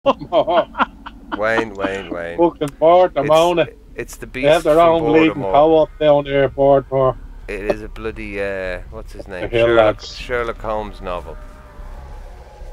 Wayne, Wayne, Wayne. Fucking board, I'm on It's, it. it's the beast They have their from own leading Baltimore. co-op down there, Boardmore. It is a bloody uh, what's his name? Sherlock, Sherlock Holmes novel.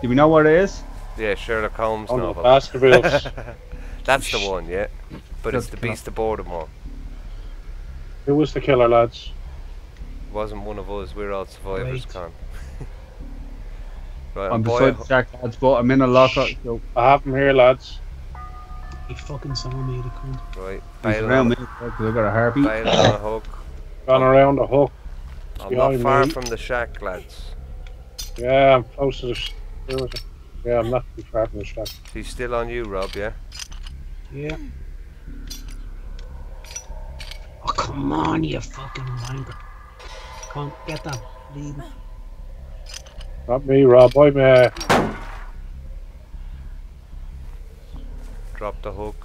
Do we know what it is? Yeah, Sherlock Holmes On the novel. Baskervilles. That's the one, yeah. But it's That's the the- Beast of Baltimore. Who was the killer, lads? Wasn't one of us. We're all survivors, Right. Con. Right, I'm boy, beside Jack lads, but I'm in a locker. So I have him here, lads. He fucking saw me, the cunt. right, he's around on, me because I got a harpy. bail on a hook. Gone around the hook. I'm Behind not far me. from the shack, lads. Yeah, I'm close to the. sh- Where was it? Yeah, I'm not too far from the shack. He's still on you, Rob, yeah? Yeah. Oh, come on, you fucking wanker. Come on, get that lead. Not me, Rob. I'm uh, Drop the hook.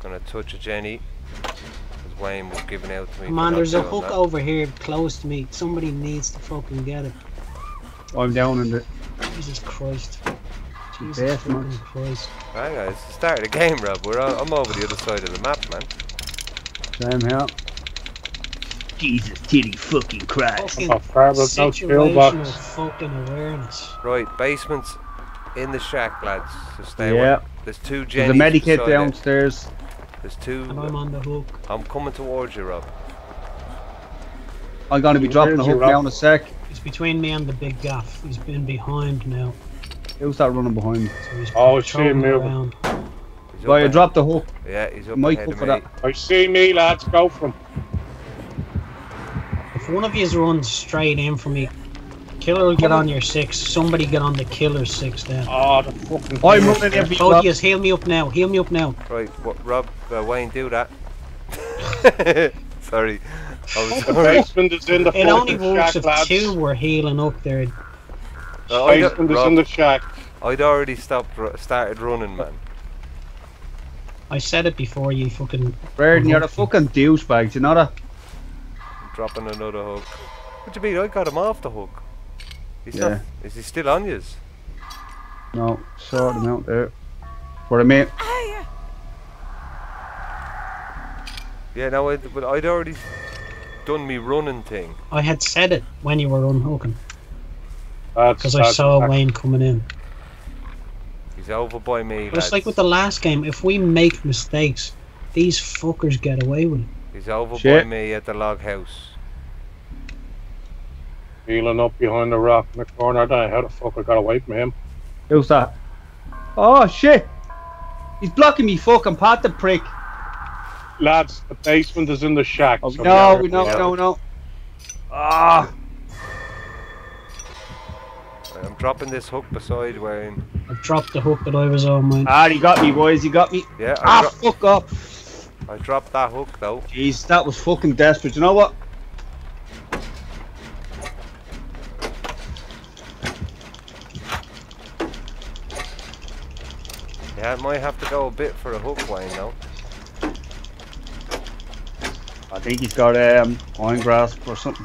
Gonna touch a Jenny. Because Wayne was giving out to me. Come on, there's a hook that. over here close to me. Somebody needs to fucking get it. I'm down in it. Jesus Christ. Jesus Death, fucking. Christ. Hang on, it's the start of the game, Rob. We're all, I'm over the other side of the map, man. Same here. Jesus, titty fucking Christ. Fucking not far, no situational fucking awareness. Right, basement's in the shack, lads. So stay Yeah. away. There's two There's a medikit downstairs. There's two. And I'm on the hook. I'm coming towards you, Rob. I'm gonna be dropping the your hook rock? down a sec. It's between me and the big gaff. He's been behind now. Who's that running behind me? So he's Oh, I see him patrolling moving. around. He's Well, up you dropped the hook. Yeah, he's up Michael ahead go of for me. that. I see me, lads. Go for him. If one of you runs straight in for me, killer will get on your six. Somebody get on the killer's six then. Oh, the fucking. I'm running every Both of drop. you, heal me up now. Heal me up now. Right, what, Rob, uh, Wayne, do that. sorry. I was The sorry. basement is in the It only fucking works shack, if lads. two were healing up there. Uh, I'd, Basement is Rob, in the shack. I'd already stopped, ru- started running, man. I said it before you fucking. Braden, you're a fucking douchebag. Do you know that? Dropping another hook. What do you mean? I got him off the hook. He's Yeah. not. Is he still on yours? No, sort him out there. For a minute. Yeah, no, I'd, but I'd already done me running thing. I had said it when you were unhooking That's, because I saw exactly- Wayne coming in. He's over by me, But it's like with the last game. If we make mistakes, these fuckers get away with it. He's over Shit. by me at the log house. Healing up behind the rock in the corner. I don't know how the fuck I got away from him. Who's that? Oh shit! He's blocking me fucking pot the prick. Lads, the basement is in the shack. Oh, so no, we no, are- no, no. Ah, I'm dropping this hook beside Wayne. I dropped the hook that I was on, man. ah, he got me, boys. He got me. Yeah, I, Ah, fuck up. I dropped that hook though. Jeez, that was fucking desperate. You know what? Yeah, I might have to go a bit for a hook, Wayne, though. I think he's got um Iron Grasp or something.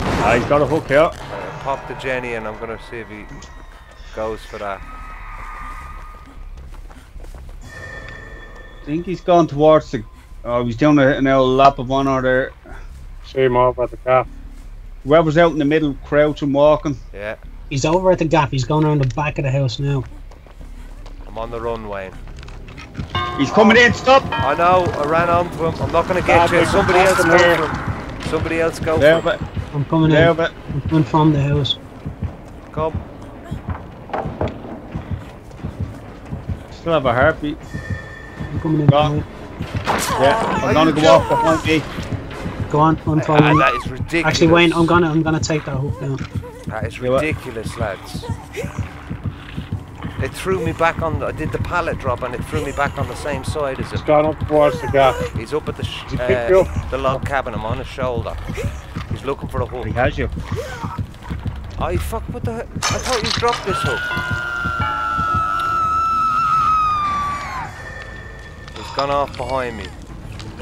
Ah, he's got a hook here. Uh, pop the Jenny and I'm gonna see if he goes for that. I think he's gone towards the. Oh, he's doing a, an old lap of one or there. See him over at the calf. Whoever's out in the middle, crouching, walking. Yeah, He's over at the gap. He's going around the back of the house now. I'm on the run, Wayne. He's coming in. Stop. I know, I ran onto him. I'm not gonna get Ah, you. Somebody else nothing go for him. Somebody else go There, for him. but I'm coming there, in. but I'm coming from the house. Come. still have a heartbeat. I'm coming in. Go. behind. Yeah, I'm gonna go off behind me. Go on, I'm Ah, following. that is ridiculous. Actually, Wayne, I'm gonna, I'm gonna take that hook down. That is ridiculous, lads. It threw me back on. The, I did the pallet drop and it threw me back on the same side as He's him. gone up towards the gap. He's up at the sh- He picked you uh, up? the log cabin. I'm on his shoulder. He's looking for a hook. He has you. I fuck. What the? I thought you dropped this hook. He's gone off behind me.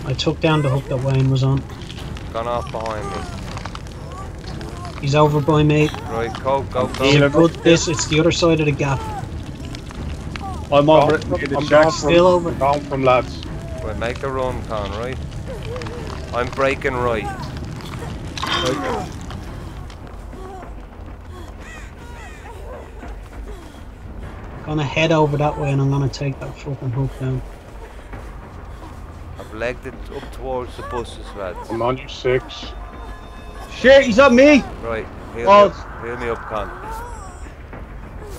I took down the hook that Wayne was on. Gone off behind me. He's over by me. Right, go, go, go. Yeah. Good, this, it's the other side of the gap. I'm over Gone it. I'm The gone shack. from- Still over. Gone from lads. Well, make a run, Con, right? I'm breaking right. Gonna head over that way and I'm gonna take that fucking hook down. I've legged it up towards the buses, lads. I'm on you six. Shit, he's on me! Right, heal Oh. me up, heal me up, Con.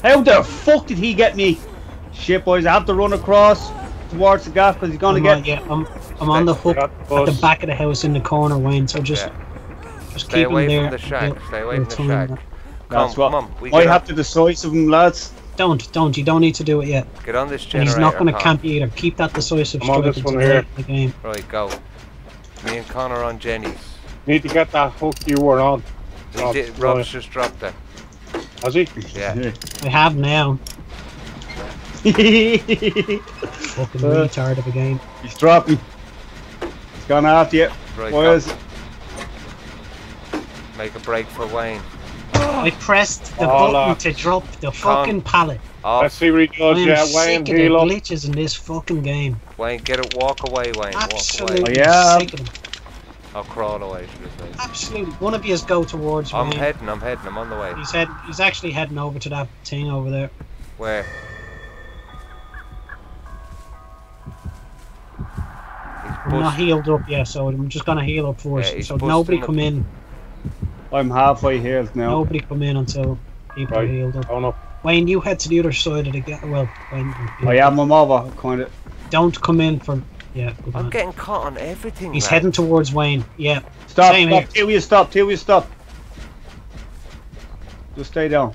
How the fuck did he get me? Shit, boys, I have to run across towards the gaff because he's gonna I'm get. on, yeah, I'm, I'm on the hook at the at the back of the house in the corner, Wayne. So just, Yeah. just Stay keep him away there. from the shack. Stay away from the shack. time- Come, That's what. come on. We I have to decisive him, lads. Don't, don't. You don't need to do it yet. get on this generator. And he's not going to camp you either. Keep that decisive I'm on strike until one the here. the game. Right, go. Me and Con are on Jenny's. Need to get that hook you were on. He Rob, did. Rob's just dropped it. Has he? Yeah. I have now. he's Fucking Uh. retard of a game. He's dropping. He's gone after you. Right, Boys, go. Make a break for Wayne. I pressed the Oh, button lads. to drop the fucking pallet. Off. Let's see what he does. I'm Yeah, sick Wayne, of the glitches in this fucking game. Wayne, get it. Walk away, Wayne. Walk away. Absolutely Oh, yeah. sick of them. I'll crawl away, from I say. Absolutely. One of you go towards me. I'm Wayne. heading, I'm heading, I'm on the way. He's head. He's actually heading over to that thing over there. Where? He's I'm not healed up yet, so I'm just gonna heal up first. Yeah, so nobody up. come in. I'm halfway healed now. Nobody come in until people are healed up. Oh no. Wayne, you head to the other side of the gate. Well, Wayne, I am. I'm over. Kind of. don't come in for. Yeah, good I'm man. getting caught on everything. He's lad. heading towards Wayne. Yeah, Stop. Same stop. here. Till you stop. Till you stop. Just stay down.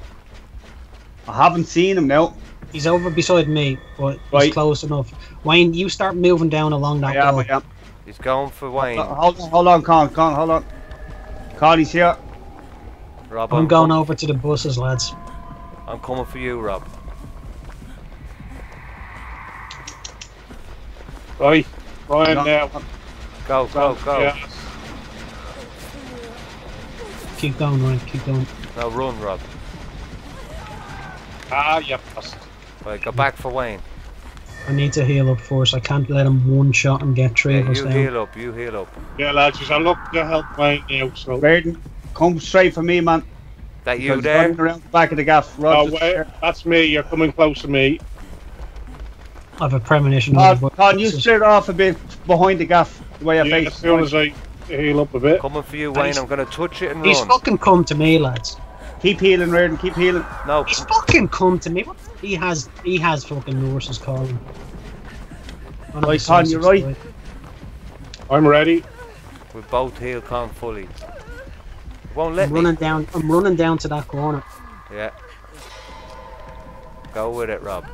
I haven't seen him now. he's over beside me, but he's close enough. Wayne, you start moving down along that I am. wall. I am. He's going for Wayne. Hold on. Hold on, Con. Con. Hold on. Con, he's here. Rob, I'm going over to the buses, lads. I'm coming for you, Rob. Right. Ryan No. now. Go, go, go. Yeah. Keep going, Ryan. Keep going. Now run, Rob. Ah, yeah. bastard. Right, go back for Wayne. I need to heal up first. I can't let him one shot and get three Yeah, of us you down. heal up, you heal up. Yeah, lads, I look to help Wayne now, so. Braden, come straight for me, man. That you Because there? running Around the back of the gaff. Oh, Roger's wait, that's me. You're coming close to me. I have a premonition. Con, of the Con, you buses. split off a bit behind the gaff. The way I Yeah, face. as soon as I heal up a bit. Coming for you, Wayne. I'm gonna touch it and He's run. fucking come to me, lads. Keep healing, Raiden. Keep healing. No, He's fucking come to me. What? He has. He has fucking Nurse's Calling. One of Right, Con, you're right. right. I'm ready. we both heal Con fully. Won't let I'm me. running down. I'm running down to that corner. Yeah. Go with it, Rob.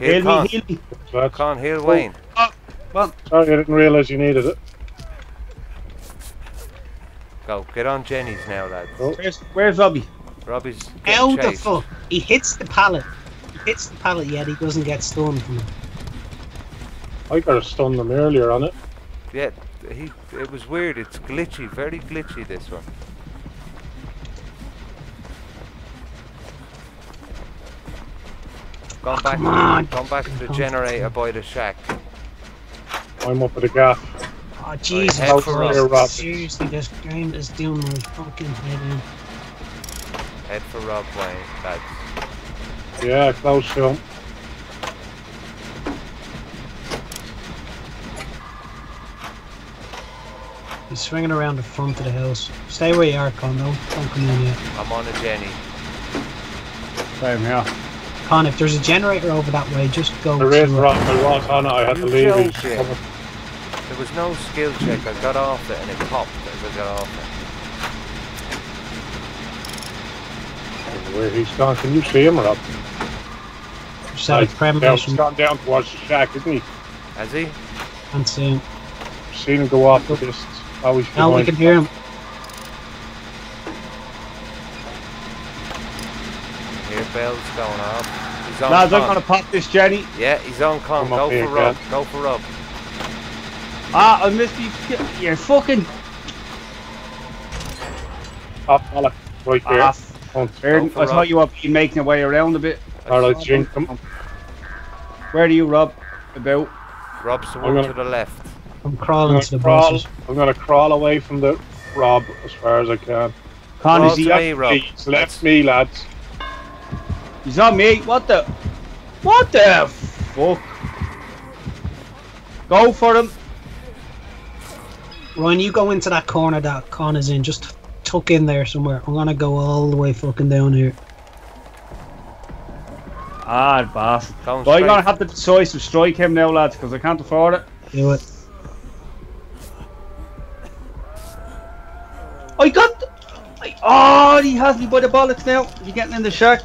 Heal Heal Con. me, heal me. So that's- Con, heal oh, Wayne. Well, Sorry, I didn't realise you needed it. Go. Get on Jenny's now, lads. Oh. where's, where's Robbie? Robbie's How the fuck? He hits the pallet. He hits the pallet yet he doesn't get stunned from it. I could have stunned them earlier on it. Yeah, he. It was weird. It's glitchy, very glitchy. This one. Gone back. come on. Gone back to the Come on. generator by the shack. I'm up at the gaff. Oh Jesus head for Christ! Rob. Seriously, this game is doing my fucking head in. Head for Rob Wayne, lads. Yeah, close to He's swinging around the front of the house. Stay where you are, Con. Don't, don't come in yet. I'm on a Jenny. Same here. Con, if there's a generator over that way, just go. There is to it. rock. I was on it. I had to leave. He's joking. coming. There was no skill check. I got off it and it popped as I got off it. Where he's gone. Can you see him, Rob? Set Right, of Down, premonition. he's gone down towards the shack, isn't he? Has he? Can't see him. Seen him go off the distance. Oh, he's Now we can hear him. Here, bells going off. He's on Lads, I'm gonna pop this Jenny. Yeah, he's on con. Go for Rob. Ken. Go for Rob. Ah, I missed you. You're fucking. Top bollock. Right there. Ah, Front. Aaron, I Rob. thought you were been making your way around a bit. Alright, Jink. Come. Where are you, Rob? About. Rob's the I'm one gonna- to the left. I'm I'm crawling gonna the crawl. buses. I'm gonna crawl away from the Rob as far as I can. Con, is he? to me, Rob. He's left me, lads. He's on me. What the? What the fuck? Go for him. Ryan, you go into that corner that Con is in. Just tuck in there somewhere. I'm gonna go all the way fucking down here. Ah, bastard. Going Well, you're gonna straight. have to decisive strike him now, lads, because I can't afford it. Do it. I got. The, I, oh, he has me by the bollocks now. You're getting in the shack.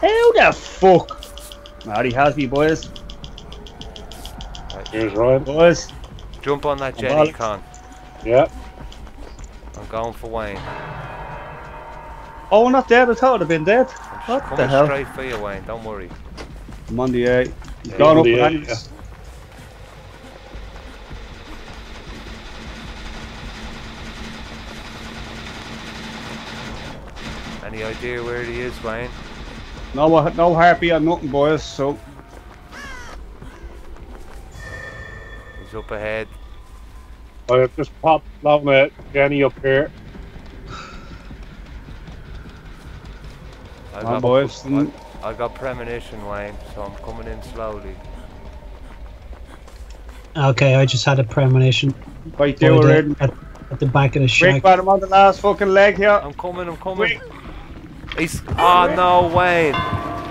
How the fuck? Ah, he has me, boys. Here's Ryan. Boys. Jump on that I'm Jenny bollocks. con. Yeah. I'm going for Wayne. Oh, we're not dead. I thought I'd have been dead. I'm just What the hell? straight for you, Wayne. Don't worry. I'm on the A. He's Yeah, gone up the A, behind us. Idea where he is, Wayne? No, uh, no harpy or nothing, boys. So He's up ahead. I've just popped down uh, Jenny up here. I got, boys. I, I got premonition, Wayne, so I'm coming in slowly. Okay, I just had a premonition. right By there, we're in. at, at the back of the shack. Break shack. bottom on the last fucking leg here. I'm coming, I'm coming. Wait. He's. Oh no, Wayne!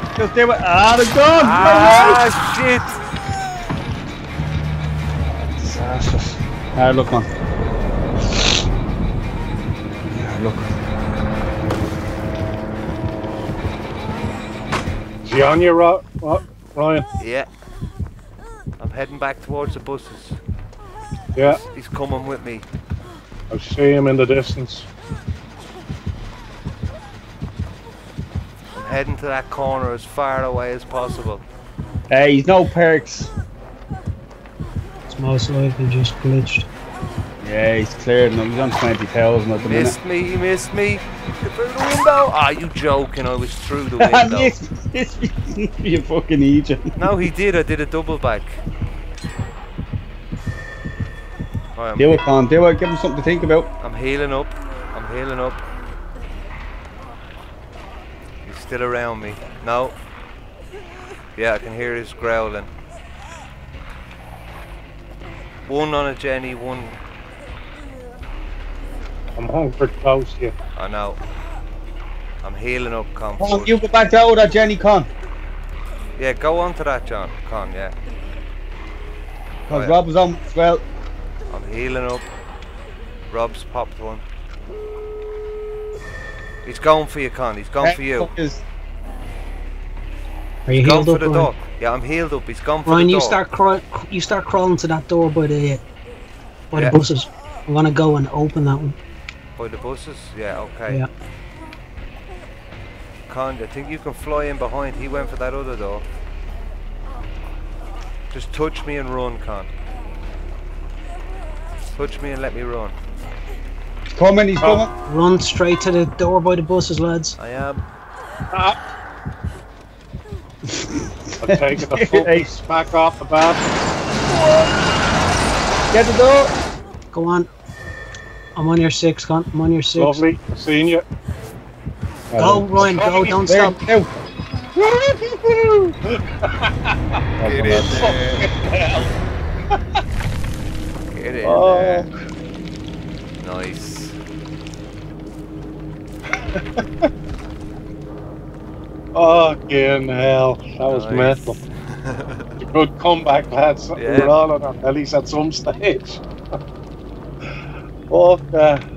Because they were. Ah, they're gone. Ah, shit! Disastrous. Ah, look on. Yeah, look. Is he on you, Ro- what, Ryan? Yeah. I'm heading back towards the buses. Yeah. He's coming with me. I see him in the distance. Heading to that corner as far away as possible. Hey, he's no perks. It's most likely just glitched. Yeah, he's cleared now. He's on 20,000 at the minute. Missed me, he missed me. Through the window. Ah, you joking? I was through the window. missed, missed me. You fucking Egypt. no, he did. I did a double back. Right, I'm, Do it, Con. Do it. Give him something to think about. I'm healing up. I'm healing up. He's still around me. No. Yeah, I can hear his growling. One on a Jenny, one. I'm hunkered close here. I know. I'm healing up, Con. Con, you go back to that Jenny Con. Yeah, go on to that, John. Con, yeah. Because Right. Rob was on as well. I'm healing up. Rob's popped one. He's going for you, Con. He's going for you. Is, Are you He's going healed for up, the Ryan? door. Yeah, I'm healed up. He's gone for Ryan, the you door. start craw- you start crawling to that door by the by Yeah. the buses. I'm gonna go and open that one. By the buses? Yeah, okay. Yeah. Con, I think you can fly in behind. He went for that other door. Just touch me and run, Con. Touch me and let me run. He's coming, he's Oh. coming. Run straight to the door by the buses, lads. I am. I'm taking the focus back off the bat. Get the door. Go on. I'm on your six, Con. I'm on your six. Lovely. Seeing you. Go, Ryan, go, don't There, stop. now. Get in there. Get in Oh. there. Nice. Fucking hell. That was nice. mental. A good comeback, lads. Yeah. We were all on our bellies at some stage. Fuck that.